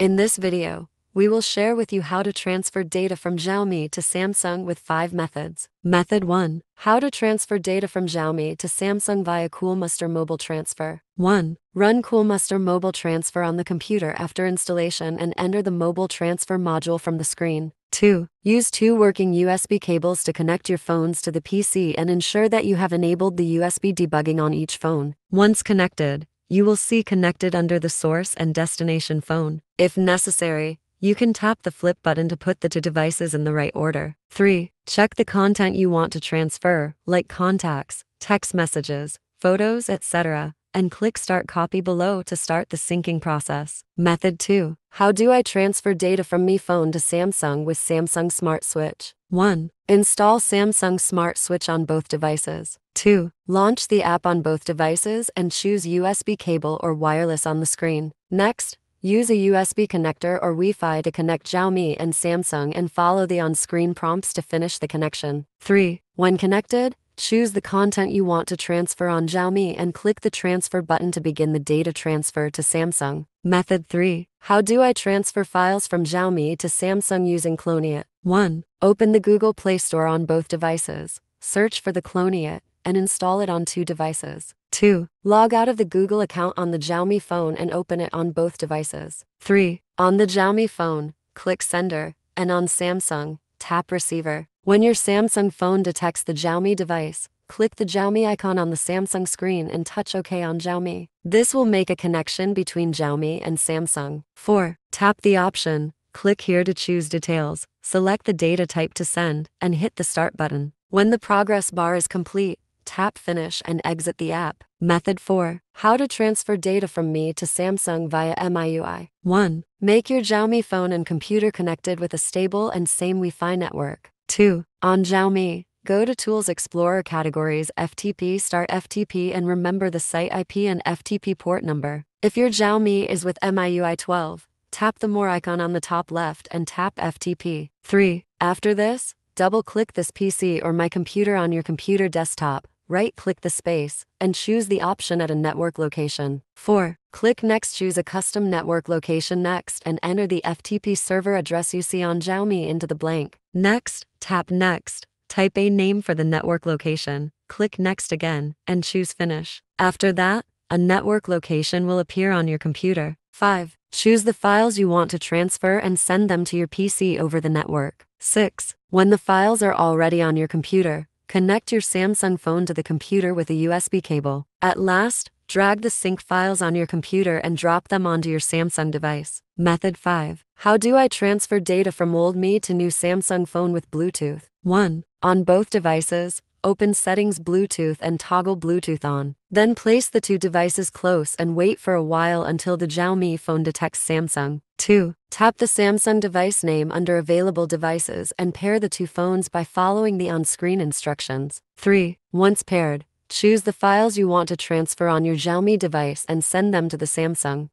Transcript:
In this video, we will share with you how to transfer data from Xiaomi to Samsung with 5 methods. Method 1. How to transfer data from Xiaomi to Samsung via Coolmuster Mobile Transfer. 1. Run Coolmuster Mobile Transfer on the computer after installation and enter the mobile transfer module from the screen. 2. Use two working USB cables to connect your phones to the PC and ensure that you have enabled the USB debugging on each phone. Once connected, you will see connected under the source and destination phone. If necessary, you can tap the flip button to put the two devices in the right order. 3. Check the content you want to transfer, like contacts, text messages, photos, etc., and click Start Copy below to start the syncing process. Method 2. How do I transfer data from Mi Phone to Samsung with Samsung Smart Switch? 1. Install Samsung Smart Switch on both devices. 2. Launch the app on both devices and choose USB cable or wireless on the screen. Next, Use a USB connector or Wi-Fi to connect Xiaomi and Samsung and follow the on-screen prompts to finish the connection. 3. When connected, choose the content you want to transfer on Xiaomi and click the transfer button to begin the data transfer to Samsung. Method 3. How do I transfer files from Xiaomi to Samsung using Cloneit? 1. Open the Google Play Store on both devices. Search for the Cloneit and install it on two devices. 2. Log out of the Google account on the Xiaomi phone and open it on both devices. 3. On the Xiaomi phone, click Sender, and on Samsung, tap Receiver. When your Samsung phone detects the Xiaomi device, click the Xiaomi icon on the Samsung screen and touch OK on Xiaomi. This will make a connection between Xiaomi and Samsung. 4. Tap the option, click here to choose details, select the data type to send, and hit the Start button. When the progress bar is complete, tap Finish and exit the app. Method 4. How to transfer data from Mi to Samsung via MIUI. 1. Make your Xiaomi phone and computer connected with a stable and same Wi-Fi network. 2. On Xiaomi, go to Tools Explorer categories FTP start FTP and remember the site IP and FTP port number. If your Xiaomi is with MIUI 12, tap the More icon on the top left and tap FTP. 3. After this, double click this PC or my computer on your computer desktop right-click the space, and choose the option at a network location. 4. Click Next choose a custom network location next and enter the FTP server address you see on Xiaomi into the blank. Next, tap Next, type a name for the network location, click Next again, and choose Finish. After that, a network location will appear on your computer. 5. Choose the files you want to transfer and send them to your PC over the network. 6. When the files are already on your computer, Connect your Samsung phone to the computer with a USB cable. At last, drag the sync files on your computer and drop them onto your Samsung device. Method 5. How do I transfer data from old Mi to new Samsung phone with Bluetooth? 1. On both devices, open Settings Bluetooth and toggle Bluetooth on. Then place the two devices close and wait for a while until the Xiaomi phone detects Samsung. 2. Tap the Samsung device name under Available Devices and pair the two phones by following the on-screen instructions. 3. Once paired, choose the files you want to transfer on your Xiaomi device and send them to the Samsung.